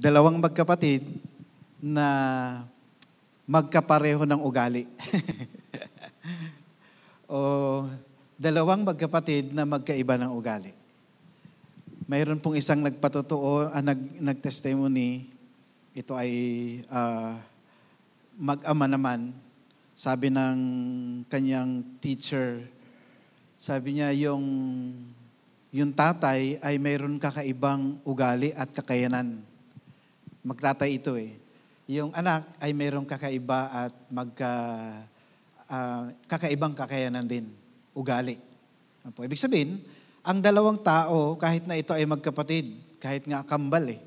dalawang magkapatid na magkapareho ng ugali. o dalawang magkapatid na magkaiba ng ugali. Mayroon pong isang nagpatotoo, ah, nag, nag-testimony, ito ay uh, mag-ama naman. Sabi ng kanyang teacher, sabi niya yung yung tatay ay mayroon kakaibang ugali at kakayanan. Magtatay ito eh. Yung anak ay mayroong kakaiba at magka uh, kakaibang kakayanan din, ugali. Ano po? Ibig sabihin, ang dalawang tao, kahit na ito ay magkapatid, kahit nga kambal eh.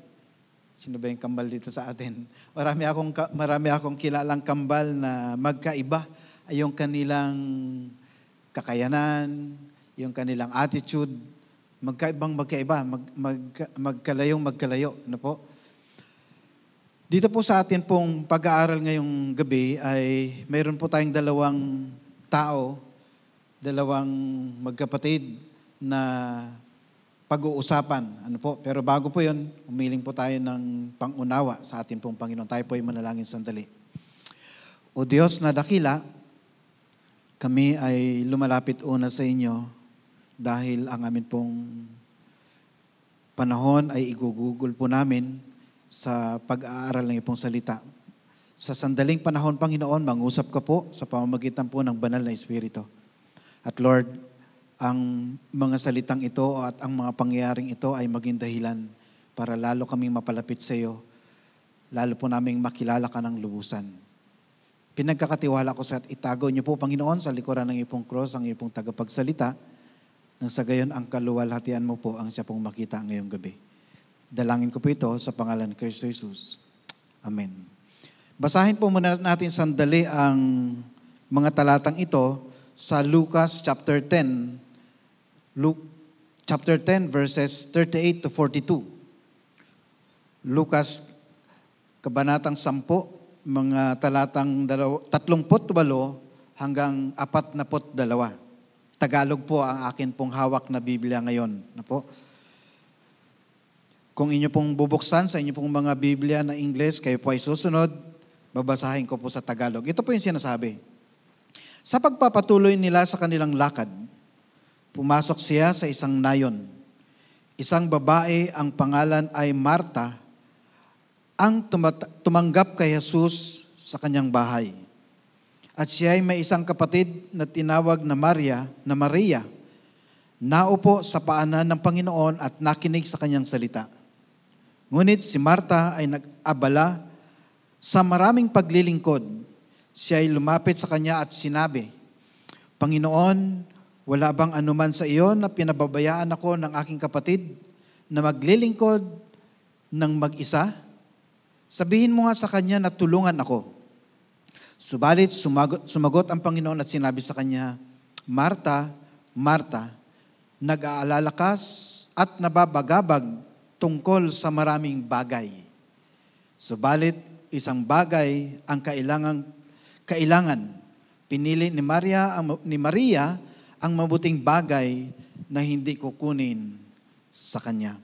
Sino ba yung kambal dito sa atin? Marami akong, marami akong kilalang kambal na magkaiba yung kanilang kakayanan, yung kanilang attitude, magkaibang magkaiba, mag, mag, magkalayong magkalayo. Ano po? Dito po sa atin pong pag-aaral ngayong gabi ay mayroon po tayong dalawang tao, dalawang magkapatid na pag-uusapan. Ano po? Pero bago po yun, umiling po tayo ng pangunawa sa atin pong Panginoon. Tayo po ay manalangin sandali. O Diyos na dakila, kami ay lumalapit una sa inyo dahil ang amin pong panahon ay igugugol po namin sa pag-aaral ng ipong salita. Sa sandaling panahon, Panginoon, mangusap ka po sa pamamagitan po ng banal na Espiritu. At Lord, ang mga salitang ito at ang mga pangyayaring ito ay maging dahilan para lalo kaming mapalapit sa iyo, lalo po naming makilala ka ng lubusan. Pinagkakatiwala ko sa itago niyo po, Panginoon, sa likuran ng ipong cross, ang ipong tagapagsalita, nang sa gayon ang kaluwalhatian mo po ang siya pong makita ngayong gabi. Dalangin ko po ito sa pangalan ni Kristo Jesus. Amen. Basahin po muna natin sandali ang mga talatang ito sa Lucas chapter 10. Luke chapter 10 verses 38 to 42. Lucas kabanatang 10, mga talatang 38 hanggang 42. Tagalog po ang akin pong hawak na Biblia ngayon. Na po? Kung inyo pong bubuksan sa inyo pong mga Biblia na English, kayo po ay susunod, babasahin ko po sa Tagalog. Ito po yung sinasabi. Sa pagpapatuloy nila sa kanilang lakad, pumasok siya sa isang nayon. Isang babae, ang pangalan ay Marta, ang tumanggap kay Jesus sa kanyang bahay. At siya ay may isang kapatid na tinawag na Maria, na Maria, naupo sa paanan ng Panginoon at nakinig sa kanyang salita. Ngunit si Marta ay nag-abala sa maraming paglilingkod. Siya ay lumapit sa kanya at sinabi, Panginoon, wala bang anuman sa iyo na pinababayaan ako ng aking kapatid na maglilingkod ng mag-isa? Sabihin mo nga sa kanya na tulungan ako. Subalit sumagot, sumagot ang Panginoon at sinabi sa kanya, Marta, Marta, nag-aalala ka at nababagabag tungkol sa maraming bagay. Subalit isang bagay ang kailangan kailangan pinili ni Maria ang, ni Maria ang mabuting bagay na hindi kukunin sa kanya.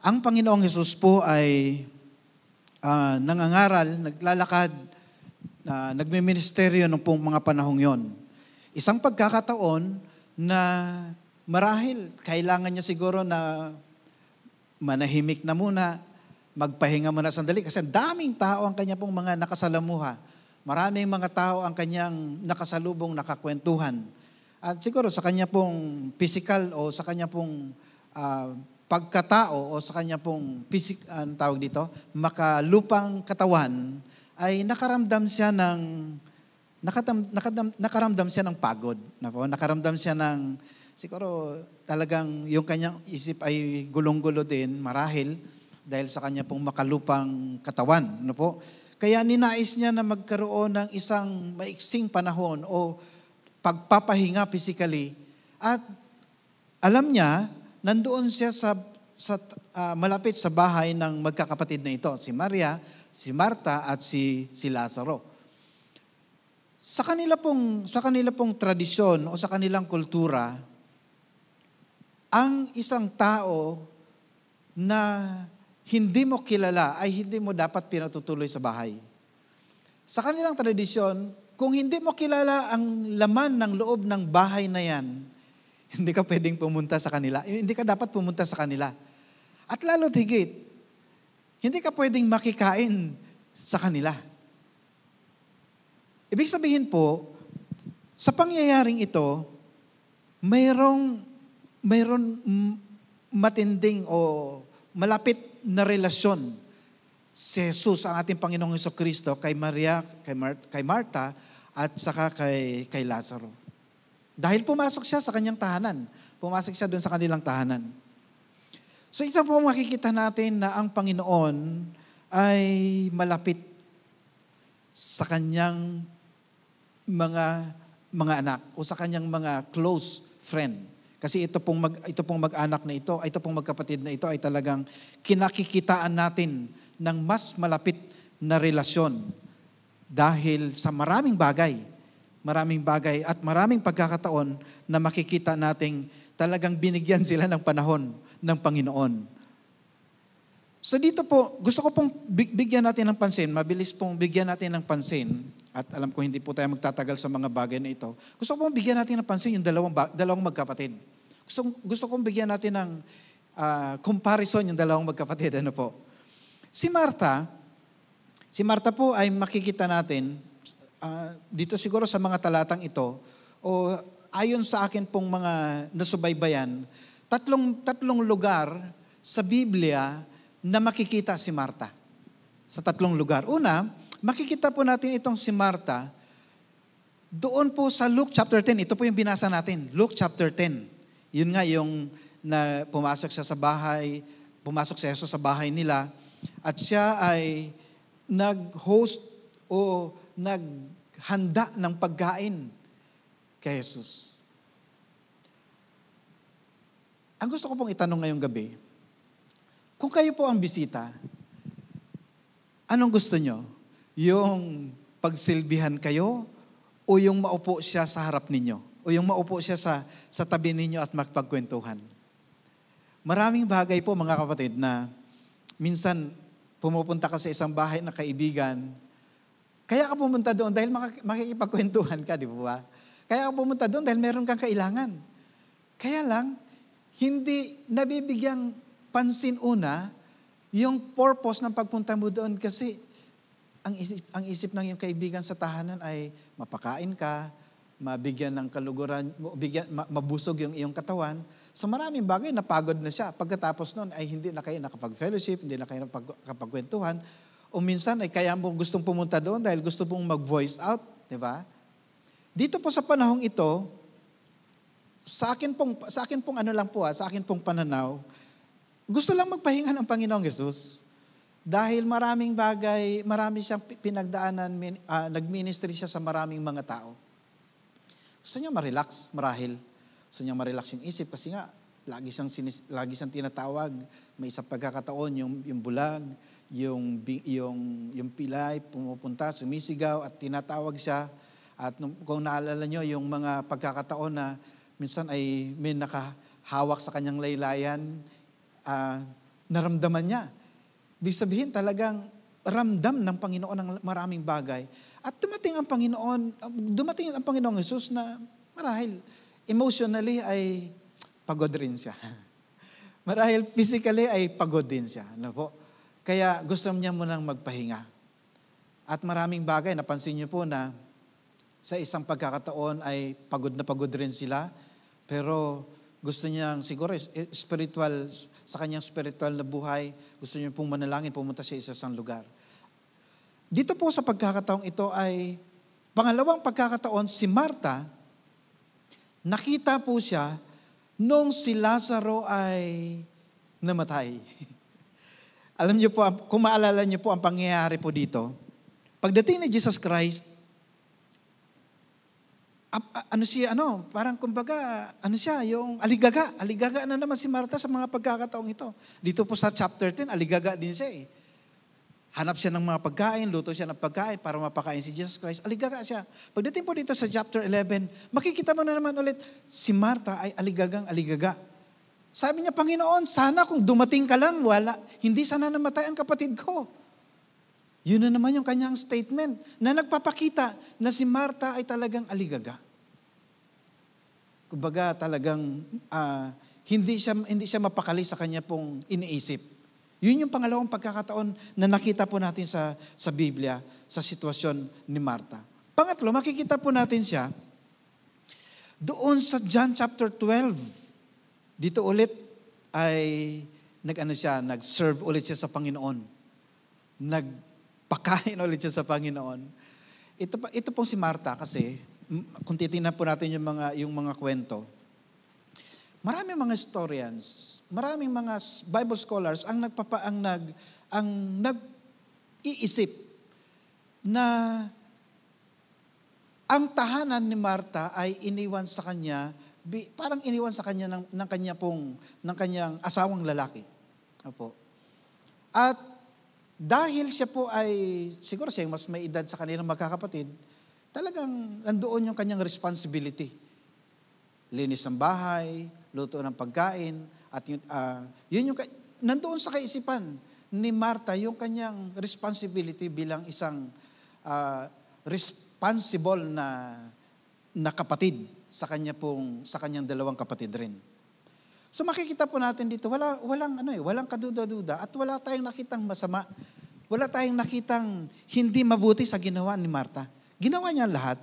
Ang Panginoong Hesus po ay uh, nangangaral, naglalakad na nagme-ministeryo nung pong mga panahong yon. Isang pagkakataon na marahil kailangan niya siguro na manahimik na muna, magpahinga muna sandali kasi daming tao ang kanya pong mga nakasalamuha. Maraming mga tao ang kanyang nakasalubong, nakakwentuhan. At siguro sa kanya pong physical o sa kanya pong uh, pagkatao o sa kanya pong physic, uh, tawag dito, makalupang katawan, ay nakaramdam siya ng nakatam, nakaram, nakaramdam siya ng pagod. Nakaramdam siya ng siguro talagang yung kanyang isip ay gulong-gulo din marahil dahil sa kanya pong makalupang katawan. No po? Kaya ninais niya na magkaroon ng isang maiksing panahon o pagpapahinga physically at alam niya, nandoon siya sa, sa uh, malapit sa bahay ng magkakapatid na ito, si Maria si Marta at si si Lazaro. Sa kanila pong sa kanila pong tradisyon o sa kanilang kultura, ang isang tao na hindi mo kilala ay hindi mo dapat pinatutuloy sa bahay. Sa kanilang tradisyon, kung hindi mo kilala ang laman ng loob ng bahay na yan, hindi ka pwedeng pumunta sa kanila. Hindi ka dapat pumunta sa kanila. At lalo higit, hindi ka pwedeng makikain sa kanila. Ibig sabihin po, sa pangyayaring ito, mayroong, mayroon matinding o malapit na relasyon si Jesus, ang ating Panginoong Heso Kristo, kay Maria, kay, Mar- kay Marta, at saka kay, kay Lazaro. Dahil pumasok siya sa kanyang tahanan. Pumasok siya doon sa kanilang tahanan. So isa po makikita natin na ang Panginoon ay malapit sa kanyang mga mga anak o sa kanyang mga close friend. Kasi ito pong mag, ito pong mag-anak na ito, ito pong magkapatid na ito ay talagang kinakikitaan natin ng mas malapit na relasyon dahil sa maraming bagay, maraming bagay at maraming pagkakataon na makikita nating talagang binigyan sila ng panahon ng Panginoon. So dito po, gusto ko pong bigyan natin ng pansin, mabilis pong bigyan natin ng pansin, at alam ko hindi po tayo magtatagal sa mga bagay na ito. Gusto ko pong bigyan natin ng pansin yung dalawang, dalawang magkapatid. Gusto, gusto kong bigyan natin ng uh, comparison yung dalawang magkapatid. Ano po? Si Marta, si Marta po ay makikita natin, uh, dito siguro sa mga talatang ito, o ayon sa akin pong mga nasubaybayan, tatlong, tatlong lugar sa Biblia na makikita si Marta. Sa tatlong lugar. Una, makikita po natin itong si Marta doon po sa Luke chapter 10. Ito po yung binasa natin. Luke chapter 10. Yun nga yung na pumasok siya sa bahay, pumasok si Jesus sa bahay nila at siya ay nag-host o naghanda ng pagkain kay Jesus. Ang gusto ko pong itanong ngayong gabi, kung kayo po ang bisita, anong gusto nyo? Yung pagsilbihan kayo o yung maupo siya sa harap ninyo? O yung maupo siya sa, sa tabi ninyo at magpagkwentuhan? Maraming bagay po mga kapatid na minsan pumupunta ka sa isang bahay na kaibigan, kaya ka pumunta doon dahil makikipagkwentuhan ka, di ba? Kaya ka pumunta doon dahil meron kang kailangan. Kaya lang, hindi nabibigyang pansin una yung purpose ng pagpunta mo doon kasi ang isip, ang isip ng iyong kaibigan sa tahanan ay mapakain ka, mabigyan ng kaluguran, bigyan, mabusog yung iyong katawan. Sa maraming bagay, napagod na siya. Pagkatapos noon ay hindi na kayo nakapag-fellowship, hindi na kayo nakapagkwentuhan. O minsan ay kaya mo gustong pumunta doon dahil gusto pong mag-voice out, di ba? Dito po sa panahong ito, sa akin pong, sa akin pong ano lang po ha, sa akin pong pananaw, gusto lang magpahinga ng Panginoong Yesus. Dahil maraming bagay, marami siyang pinagdaanan, uh, nag-ministry siya sa maraming mga tao. Gusto niya ma-relax, marahil. Gusto niya ma-relax yung isip kasi nga, lagi siyang, sinis, lagi siyang tinatawag. May isang pagkakataon, yung, yung bulag, yung, yung, yung pilay, pumupunta, sumisigaw at tinatawag siya. At kung naalala nyo, yung mga pagkakataon na minsan ay may nakahawak sa kanyang laylayan, uh, naramdaman niya. Ibig sabihin talagang ramdam ng Panginoon ng maraming bagay. At dumating ang Panginoon, dumating ang Panginoong Jesus na marahil emotionally ay pagod rin siya. Marahil physically ay pagod din siya. Ano po? Kaya gusto niya munang magpahinga. At maraming bagay, napansin niyo po na sa isang pagkakataon ay pagod na pagod rin sila, pero gusto niyang siguro spiritual sa kanyang spiritual na buhay. Gusto niyo pong manalangin, pumunta siya sa isang lugar. Dito po sa pagkakataong ito ay, pangalawang pagkakataon, si Marta, nakita po siya nung si Lazaro ay namatay. Alam niyo po, kung maalala niyo po ang pangyayari po dito, pagdating ni Jesus Christ, ano siya, ano, parang kumbaga, ano siya, yung aligaga. Aligaga na naman si Martha sa mga pagkakataong ito. Dito po sa chapter 10, aligaga din siya eh. Hanap siya ng mga pagkain, luto siya ng pagkain para mapakain si Jesus Christ. Aligaga siya. Pagdating po dito sa chapter 11, makikita mo na naman ulit, si Martha ay aligagang aligaga Sabi niya, Panginoon, sana kung dumating ka lang, wala, hindi sana namatay ang kapatid ko. Yun na naman yung kanyang statement na nagpapakita na si Marta ay talagang aligaga. Kumbaga talagang uh, hindi siya hindi siya mapakali sa kanya pong iniisip. Yun yung pangalawang pagkakataon na nakita po natin sa sa Biblia sa sitwasyon ni Marta. Pangatlo, makikita po natin siya doon sa John chapter 12 dito ulit ay nag-ano siya, nag-serve ulit siya sa Panginoon. Nagpakain ulit siya sa Panginoon. Ito, ito pong si Marta kasi, kung titingnan po natin yung mga, yung mga kwento, maraming mga historians, maraming mga Bible scholars ang nagpapa ang nag ang nag-iisip na ang tahanan ni Marta ay iniwan sa kanya parang iniwan sa kanya ng, ng kanya pong, ng kanyang asawang lalaki. Opo. At dahil siya po ay, siguro siya mas may edad sa kanilang magkakapatid, talagang nandoon yung kanyang responsibility. Linis ng bahay, luto ng pagkain, at yun, uh, yun yung, nandoon sa kaisipan ni Marta yung kanyang responsibility bilang isang uh, responsible na, na kapatid sa kanya pong sa kanyang dalawang kapatid rin. So makikita po natin dito, wala walang ano eh, walang kaduda-duda at wala tayong nakitang masama. Wala tayong nakitang hindi mabuti sa ginawa ni Marta. Ginawa niya lahat.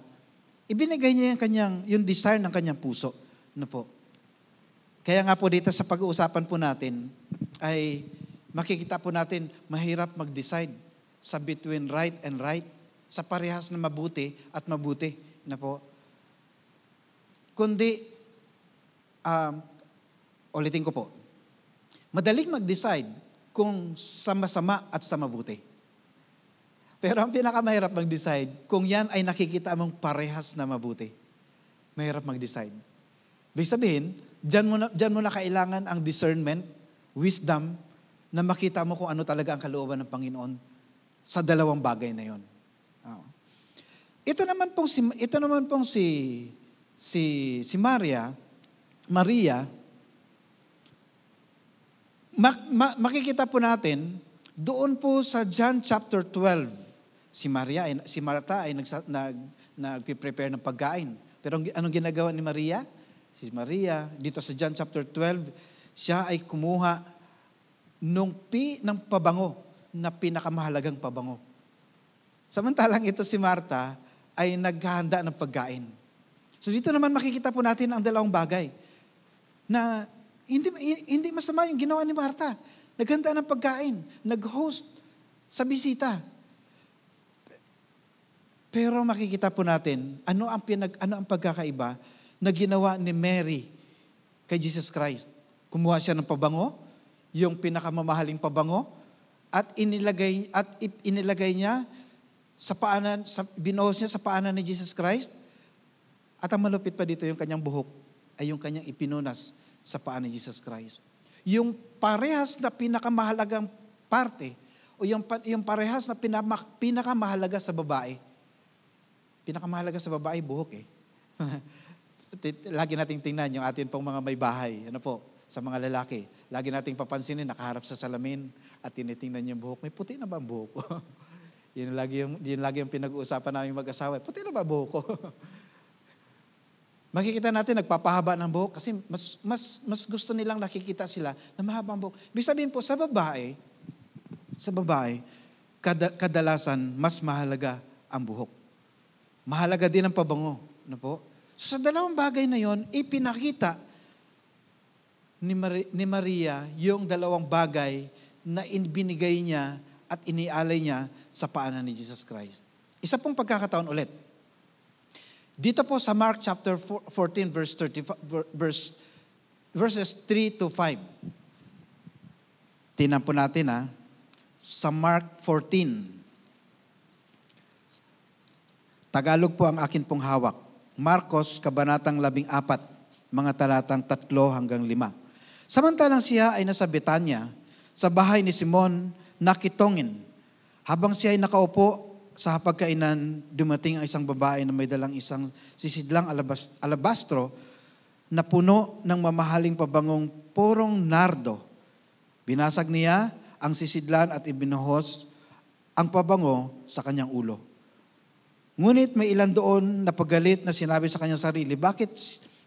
Ibinigay niya yung kanyang yung desire ng kanyang puso. Ano po? Kaya nga po dito sa pag-uusapan po natin ay makikita po natin mahirap mag-decide sa between right and right, sa parehas na mabuti at mabuti na po. Kundi, um, ulitin ko po, madaling mag-decide kung sa masama at sa mabuti. Pero ang pinakamahirap mag-decide, kung yan ay nakikita mong parehas na mabuti. Mahirap mag-decide. Ibig sabihin, dyan mo, na, dyan mo na kailangan ang discernment, wisdom, na makita mo kung ano talaga ang kalooban ng Panginoon sa dalawang bagay na yon. Ito naman pong si, ito naman pong si si, si Maria, Maria, mak, ma, makikita po natin, doon po sa John chapter 12, si Maria, ay, si Marta ay nag, nag, nagpiprepare ng pagkain. Pero anong ginagawa ni Maria? Si Maria, dito sa John chapter 12, siya ay kumuha nung pi ng pabango na pinakamahalagang pabango. Samantalang ito si Marta ay naghahanda ng pagkain. So dito naman makikita po natin ang dalawang bagay na hindi, hindi masama yung ginawa ni Marta. Naghanda ng pagkain, nag-host sa bisita. Pero makikita po natin ano ang pinag ano ang pagkakaiba na ginawa ni Mary kay Jesus Christ. Kumuha siya ng pabango, yung pinakamamahaling pabango at inilagay at inilagay niya sa paanan sa binuhos niya sa paanan ni Jesus Christ at ang malupit pa dito, yung kanyang buhok ay yung kanyang ipinunas sa paa ni Jesus Christ. Yung parehas na pinakamahalagang parte o yung, yung parehas na pinama, pinakamahalaga sa babae. Pinakamahalaga sa babae, buhok eh. Lagi nating tingnan yung atin pong mga may bahay. Ano po? Sa mga lalaki. Lagi nating papansinin, nakaharap sa salamin at tinitingnan yung buhok. May puti na ba ang buhok ko? yun lagi yung, yun lagi yung pinag-uusapan namin mag-asawa. Puti na ba buhok ko? Makikita natin, nagpapahaba ng buhok kasi mas, mas, mas gusto nilang nakikita sila na mahabang buhok. Ibig sabihin po, sa babae, sa babae, kadalasan, mas mahalaga ang buhok. Mahalaga din ang pabango. Ano po? So, sa dalawang bagay na yon, ipinakita ni, Mar- ni Maria yung dalawang bagay na binigay niya at inialay niya sa paanan ni Jesus Christ. Isa pong pagkakataon ulit. Dito po sa Mark chapter 14 verse 35 verse verses 3 to 5. Tingnan po natin ha. Sa Mark 14. Tagalog po ang akin pong hawak. Marcos, Kabanatang 14, mga talatang 3 hanggang 5. Samantalang siya ay nasa Betanya, sa bahay ni Simon, nakitongin. Habang siya ay nakaupo sa pagkainan, dumating ang isang babae na may dalang isang sisidlang alabas, alabastro na puno ng mamahaling pabangong purong nardo. Binasag niya ang sisidlan at ibinuhos ang pabango sa kanyang ulo. Ngunit may ilan doon na pagalit na sinabi sa kanyang sarili, bakit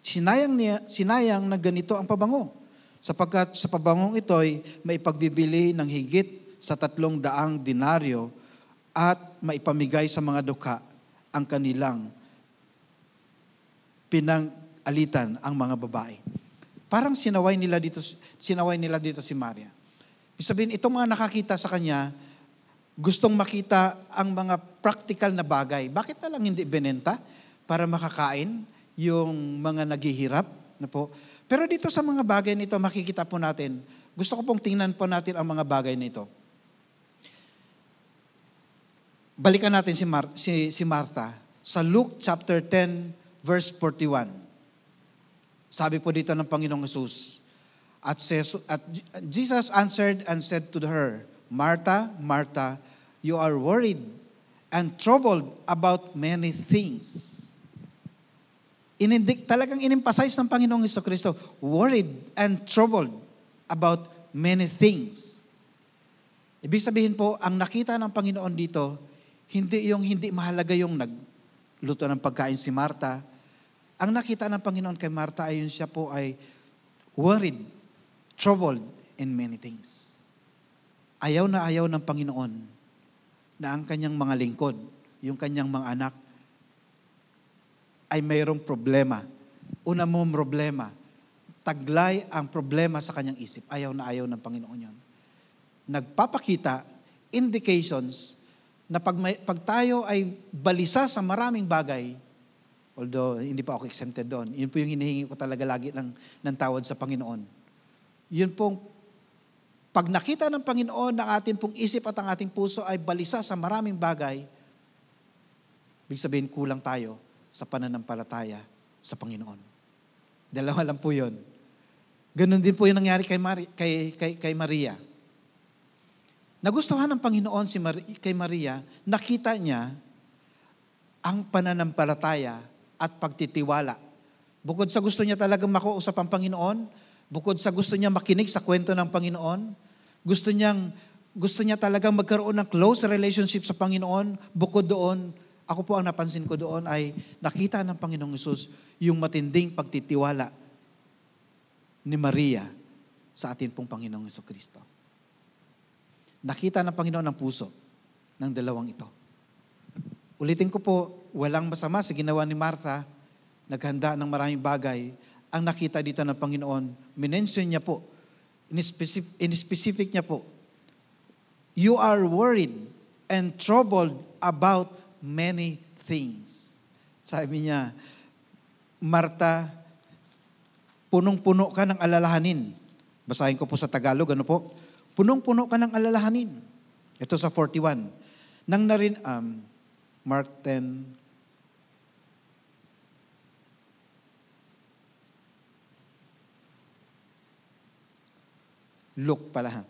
sinayang, niya, sinayang na ganito ang pabango? Sapagkat sa pabangong ito'y may pagbibili ng higit sa tatlong daang dinaryo at maipamigay sa mga dukha ang kanilang pinangalitan ang mga babae. Parang sinaway nila dito, sinaway nila dito si Maria. Ibig sabihin, itong mga nakakita sa kanya, gustong makita ang mga practical na bagay. Bakit na lang hindi benenta para makakain yung mga naghihirap? Na po? Pero dito sa mga bagay nito, makikita po natin, gusto ko pong tingnan po natin ang mga bagay nito. Balikan natin si, Mar- si, si Martha sa Luke chapter 10 verse 41. Sabi po dito ng Panginoong Jesus, at, at Jesus answered and said to her, Martha, Martha, you are worried and troubled about many things. Inindik, talagang inimpasize ng Panginoong Heso Kristo, worried and troubled about many things. Ibig sabihin po, ang nakita ng Panginoon dito, hindi yung hindi mahalaga yung nagluto ng pagkain si Marta. Ang nakita ng Panginoon kay Marta ay yun siya po ay worried, troubled in many things. Ayaw na ayaw ng Panginoon na ang kanyang mga lingkod, yung kanyang mga anak, ay mayroong problema. Una mong problema, taglay ang problema sa kanyang isip. Ayaw na ayaw ng Panginoon yon. Nagpapakita, indications, na pag, may, pag tayo ay balisa sa maraming bagay, although hindi pa ako exempted doon, yun po yung hinihingi ko talaga lagi ng, ng tawad sa Panginoon. Yun pong pag nakita ng Panginoon na ating pong isip at ang ating puso ay balisa sa maraming bagay, ibig sabihin kulang tayo sa pananampalataya sa Panginoon. Dalawa lang po yun. Ganon din po yung nangyari kay, Mari, kay, kay, kay Maria. Nagustuhan ng Panginoon si Mar- kay Maria, nakita niya ang pananampalataya at pagtitiwala. Bukod sa gusto niya talagang makuusap ang Panginoon, bukod sa gusto niya makinig sa kwento ng Panginoon, gusto niyang gusto niya talagang magkaroon ng close relationship sa Panginoon. Bukod doon, ako po ang napansin ko doon ay nakita ng Panginoong Yesus yung matinding pagtitiwala ni Maria sa atin pong Panginoong Yeso Kristo. Nakita ng Panginoon ang puso ng dalawang ito. Ulitin ko po, walang masama sa ginawa ni Martha, naghanda ng maraming bagay. Ang nakita dito ng Panginoon, minention niya po in specific, in specific niya po, you are worried and troubled about many things. Sabi niya, Marta, punong-puno ka ng alalahanin. Basahin ko po sa Tagalog, ano po? Punong-puno ka ng alalahanin. Ito sa 41. Nang narin, um, Mark 10, Luke pala ha.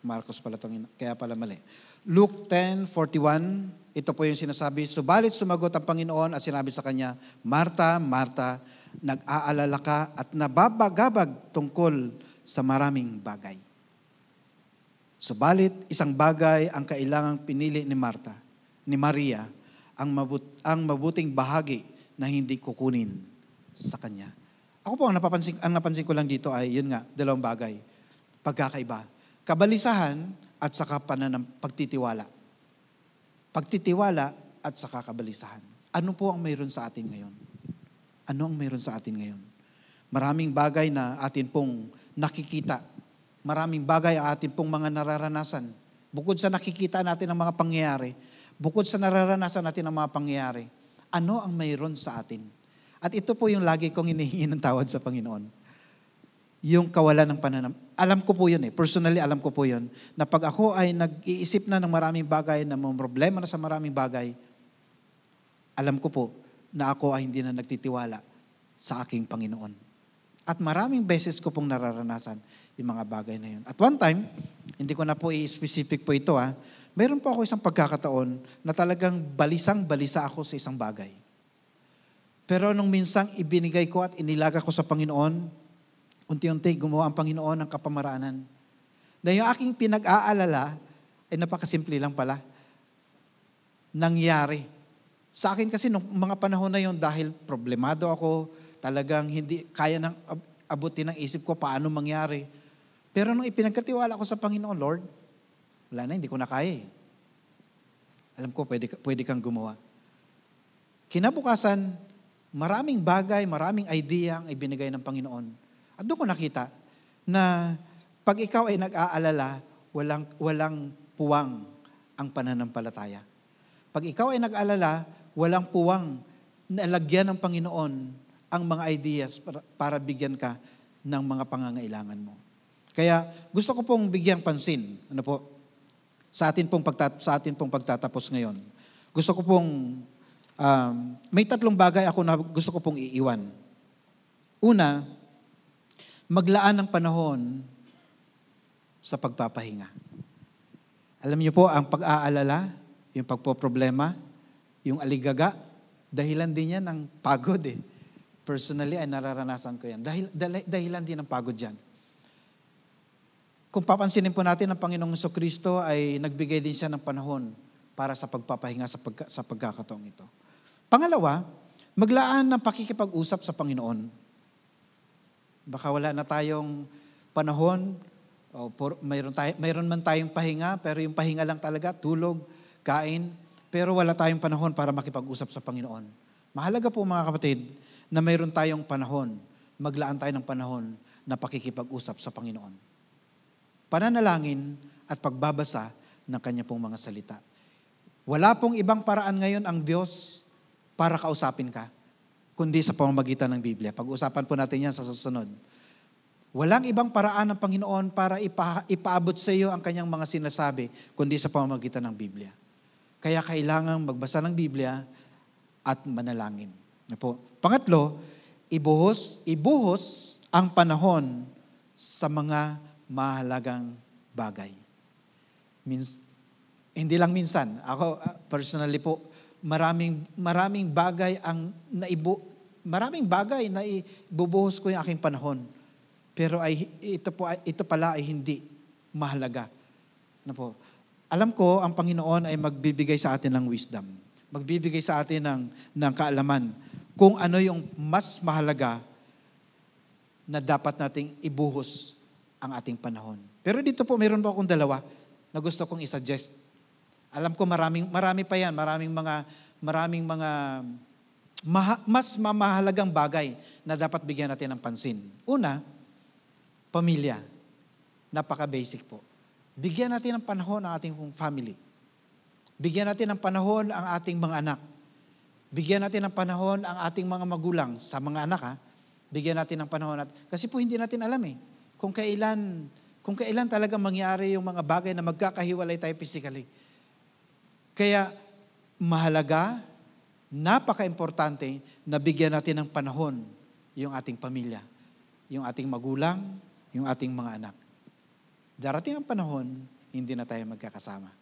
Marcos pala itong, kaya pala mali. Luke 10:41, ito po yung sinasabi, Subalit sumagot ang Panginoon at sinabi sa kanya, Marta, Marta, nag-aalala ka at nababagabag tungkol sa maraming bagay. Subalit, isang bagay ang kailangang pinili ni Marta, ni Maria, ang, mabut, ang mabuting bahagi na hindi kukunin sa kanya. Ako po, ang napapansin, ang napansin ko lang dito ay, yun nga, dalawang bagay pagkakaiba. Kabalisahan at saka pananam, pagtitiwala. Pagtitiwala at saka kabalisahan. Ano po ang mayroon sa atin ngayon? Ano ang mayroon sa atin ngayon? Maraming bagay na atin pong nakikita. Maraming bagay ang atin pong mga nararanasan. Bukod sa nakikita natin ang mga pangyayari, bukod sa nararanasan natin ang mga pangyayari, ano ang mayroon sa atin? At ito po yung lagi kong hinihingi ng tawad sa Panginoon yung kawalan ng pananam. Alam ko po yun eh. Personally, alam ko po yun. Na pag ako ay nag-iisip na ng maraming bagay, na may problema na sa maraming bagay, alam ko po na ako ay hindi na nagtitiwala sa aking Panginoon. At maraming beses ko pong nararanasan yung mga bagay na yun. At one time, hindi ko na po i-specific po ito ha, meron po ako isang pagkakataon na talagang balisang-balisa ako sa isang bagay. Pero nung minsang ibinigay ko at inilaga ko sa Panginoon, unti-unti gumawa ang Panginoon ng kapamaraanan. Dahil yung aking pinag-aalala, ay napakasimple lang pala. Nangyari. Sa akin kasi nung mga panahon na yon dahil problemado ako, talagang hindi kaya nang abutin ng isip ko paano mangyari. Pero nung ipinagkatiwala ko sa Panginoon, Lord, wala na, hindi ko na kaya eh. Alam ko, pwede, pwede kang gumawa. Kinabukasan, maraming bagay, maraming idea ang ibinigay ng Panginoon. At doon ko nakita na pag ikaw ay nag-aalala, walang, walang puwang ang pananampalataya. Pag ikaw ay nag-aalala, walang puwang na lagyan ng Panginoon ang mga ideas para, para bigyan ka ng mga pangangailangan mo. Kaya gusto ko pong bigyang pansin, ano po, sa atin pong, pagtat, sa atin pong pagtatapos ngayon. Gusto ko pong Um, may tatlong bagay ako na gusto ko pong iiwan. Una, maglaan ng panahon sa pagpapahinga. Alam niyo po, ang pag-aalala, yung pagpoproblema, yung aligaga, dahilan din yan ng pagod eh. Personally, ay nararanasan ko yan. Dahil, dahilan din ng pagod yan. Kung papansinin po natin, ang Panginoong Kristo ay nagbigay din siya ng panahon para sa pagpapahinga sa, pagka, sa pagkakataong ito. Pangalawa, maglaan ng pakikipag-usap sa Panginoon. Baka wala na tayong panahon, o por, mayroon, tayo, mayroon man tayong pahinga, pero yung pahinga lang talaga, tulog, kain, pero wala tayong panahon para makipag-usap sa Panginoon. Mahalaga po mga kapatid na mayroon tayong panahon, maglaan tayo ng panahon na pakikipag-usap sa Panginoon. Pananalangin at pagbabasa ng kanya pong mga salita. Wala pong ibang paraan ngayon ang Diyos para kausapin ka, kundi sa pamamagitan ng Biblia. Pag-usapan po natin yan sa susunod. Walang ibang paraan ng Panginoon para ipa, ipaabot sa iyo ang kanyang mga sinasabi, kundi sa pamamagitan ng Biblia. Kaya kailangan magbasa ng Biblia at manalangin. Na po. Pangatlo, ibuhos, ibuhos ang panahon sa mga mahalagang bagay. Means, hindi lang minsan. Ako, ah, personally po, maraming maraming bagay ang naibu maraming bagay na ibubuhos ko yung aking panahon. Pero ay ito po ito pala ay hindi mahalaga. Na po. Alam ko ang Panginoon ay magbibigay sa atin ng wisdom. Magbibigay sa atin ng ng kaalaman kung ano yung mas mahalaga na dapat nating ibuhos ang ating panahon. Pero dito po mayroon po akong dalawa na gusto kong i-suggest alam ko maraming marami pa yan, maraming mga maraming mga maha, mas mamahalagang bagay na dapat bigyan natin ng pansin. Una, pamilya. Napaka-basic po. Bigyan natin ng panahon ang ating family. Bigyan natin ng panahon ang ating mga anak. Bigyan natin ng panahon ang ating mga magulang sa mga anak ha. Bigyan natin ng panahon at kasi po hindi natin alam eh kung kailan kung kailan talaga mangyari yung mga bagay na magkakahiwalay tayo physically. Kaya mahalaga, napaka-importante na bigyan natin ng panahon yung ating pamilya, yung ating magulang, yung ating mga anak. Darating ang panahon, hindi na tayo magkakasama.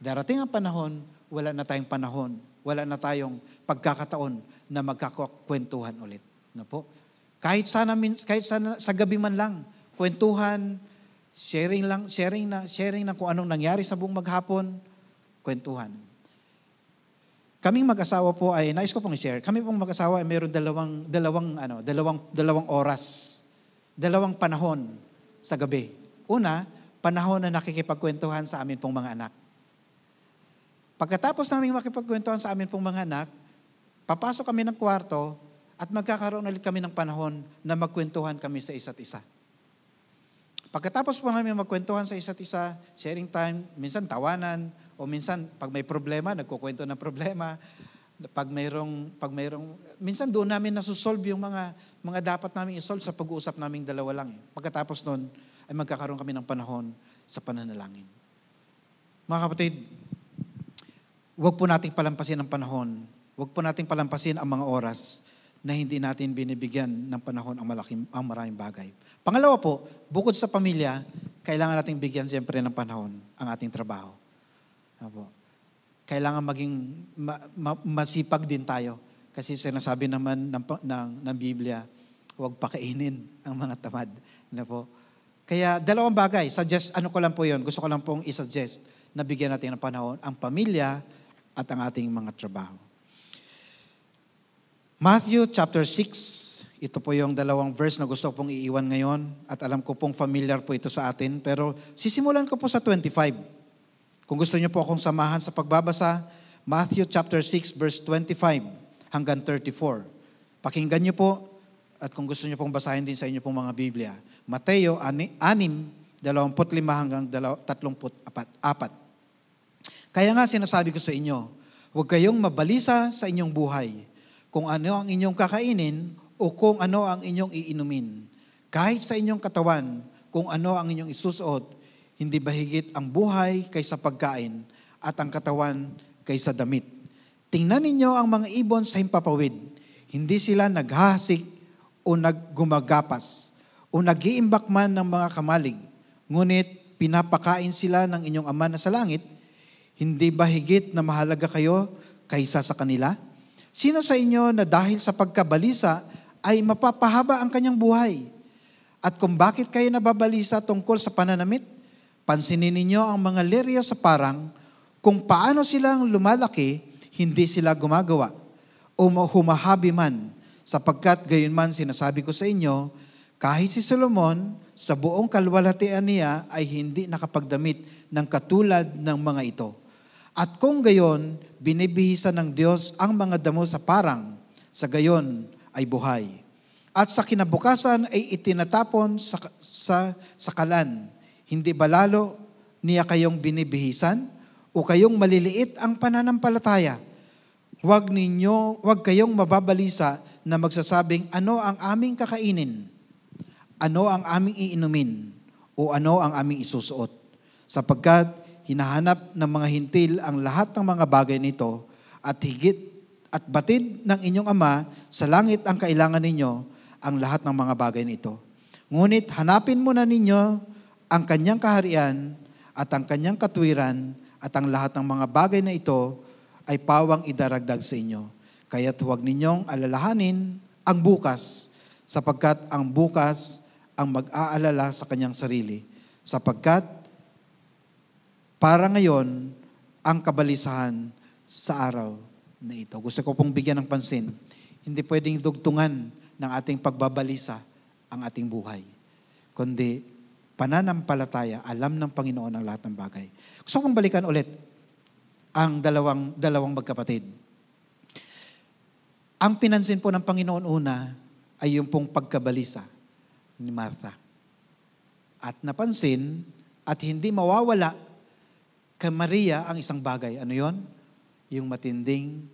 Darating ang panahon, wala na tayong panahon, wala na tayong pagkakataon na magkakwentuhan ulit. Na po? Kahit sana, kahit sana sa gabi man lang, kwentuhan, sharing lang, sharing na, sharing na kung anong nangyari sa buong maghapon, kwentuhan. Kaming mag-asawa po ay, nais ko pong i-share, kami pong mag-asawa ay mayroon dalawang, dalawang, ano, dalawang, dalawang oras, dalawang panahon sa gabi. Una, panahon na nakikipagkwentuhan sa amin pong mga anak. Pagkatapos namin makipagkwentuhan sa amin pong mga anak, papasok kami ng kwarto at magkakaroon ulit kami ng panahon na magkwentuhan kami sa isa't isa. Pagkatapos po namin magkwentuhan sa isa't isa, sharing time, minsan tawanan, o minsan pag may problema, nagkukwento ng problema. Pag mayroong, pag mayroong, minsan doon namin nasusolve yung mga, mga dapat namin isolve sa pag-uusap naming dalawa lang. Pagkatapos noon, ay magkakaroon kami ng panahon sa pananalangin. Mga kapatid, huwag po nating palampasin ang panahon. Huwag po nating palampasin ang mga oras na hindi natin binibigyan ng panahon ang, malaking, ang maraming bagay. Pangalawa po, bukod sa pamilya, kailangan nating bigyan siyempre ng panahon ang ating trabaho. Apo. Kailangan maging ma, ma, masipag din tayo Kasi sinasabi naman ng, ng, ng Biblia, huwag pakainin ang mga tamad. Ano po? Kaya dalawang bagay, suggest, ano ko lang po yon gusto ko lang pong isuggest na bigyan natin ng panahon ang pamilya at ang ating mga trabaho. Matthew chapter 6, ito po yung dalawang verse na gusto pong iiwan ngayon at alam ko pong familiar po ito sa atin pero sisimulan ko po sa 25. Kung gusto niyo po akong samahan sa pagbabasa, Matthew chapter 6 verse 25 hanggang 34. Pakinggan niyo po at kung gusto niyo pong basahin din sa inyo pong mga Biblia. Mateo 6, 25 hanggang 34. Kaya nga sinasabi ko sa inyo, huwag kayong mabalisa sa inyong buhay kung ano ang inyong kakainin o kung ano ang inyong iinumin. Kahit sa inyong katawan, kung ano ang inyong isusuot, hindi ba higit ang buhay kaysa pagkain at ang katawan kaysa damit. Tingnan ninyo ang mga ibon sa himpapawid. Hindi sila naghahasik o naggumagapas o nagiimbak man ng mga kamalig. Ngunit pinapakain sila ng inyong ama na sa langit hindi ba higit na mahalaga kayo kaysa sa kanila? Sino sa inyo na dahil sa pagkabalisa ay mapapahaba ang kanyang buhay? At kung bakit kayo nababalisa tungkol sa pananamit, pansinin ninyo ang mga leryo sa parang kung paano silang lumalaki, hindi sila gumagawa o humahabi man, sapagkat gayon man sinasabi ko sa inyo, kahit si Solomon sa buong kalwalatian niya ay hindi nakapagdamit ng katulad ng mga ito. At kung gayon, binibihisan ng Diyos ang mga damo sa parang, sa gayon ay buhay. At sa kinabukasan ay itinatapon sa, sa sakalan. Hindi ba lalo niya kayong binibihisan o kayong maliliit ang pananampalataya? Huwag ninyo, huwag kayong mababalisa na magsasabing ano ang aming kakainin, ano ang aming iinumin, o ano ang aming isusuot. Sapagkat hinahanap ng mga hintil ang lahat ng mga bagay nito at higit at batid ng inyong ama sa langit ang kailangan ninyo ang lahat ng mga bagay nito. Ngunit hanapin muna ninyo ang kanyang kaharian at ang kanyang katwiran at ang lahat ng mga bagay na ito ay pawang idaragdag sa inyo. Kaya't huwag ninyong alalahanin ang bukas sapagkat ang bukas ang mag-aalala sa kanyang sarili sapagkat para ngayon, ang kabalisahan sa araw na ito. Gusto ko pong bigyan ng pansin. Hindi pwedeng dugtungan ng ating pagbabalisa ang ating buhay. Kundi pananampalataya, alam ng Panginoon ang lahat ng bagay. Gusto kong balikan ulit ang dalawang, dalawang magkapatid. Ang pinansin po ng Panginoon una ay yung pong pagkabalisa ni Martha. At napansin at hindi mawawala kay Maria ang isang bagay. Ano yon? Yung matinding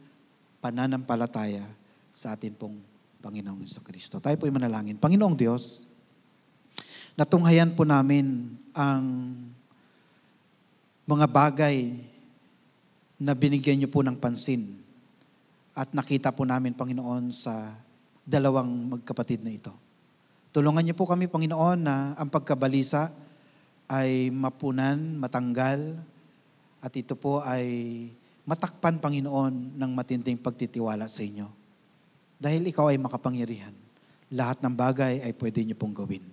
pananampalataya sa atin pong Panginoong Iso Kristo. Tayo po manalangin. Panginoong Diyos, natunghayan po namin ang mga bagay na binigyan niyo po ng pansin at nakita po namin, Panginoon, sa dalawang magkapatid na ito. Tulungan niyo po kami, Panginoon, na ang pagkabalisa ay mapunan, matanggal, at ito po ay matakpan, Panginoon, ng matinding pagtitiwala sa inyo. Dahil ikaw ay makapangyarihan. Lahat ng bagay ay pwede niyo pong gawin.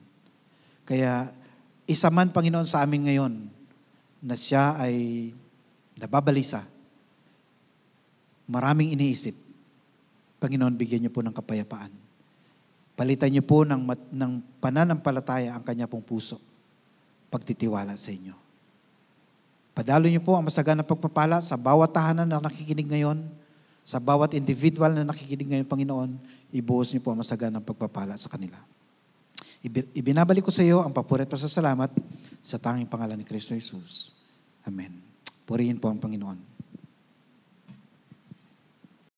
Kaya, isa man, Panginoon, sa amin ngayon, na siya ay nababalisa, maraming iniisip, Panginoon, bigyan niyo po ng kapayapaan. Palitan niyo po ng, ng pananampalataya ang kanya pong puso. Pagtitiwala sa inyo. Padalo niyo po ang masaganang pagpapala sa bawat tahanan na nakikinig ngayon, sa bawat individual na nakikinig ngayon, Panginoon, ibuhos niyo po ang masaganang pagpapala sa kanila. Ibinabalik ko sa iyo ang papurit pa sa salamat sa tanging pangalan ni Kristo Jesus. Amen. Purihin po ang Panginoon.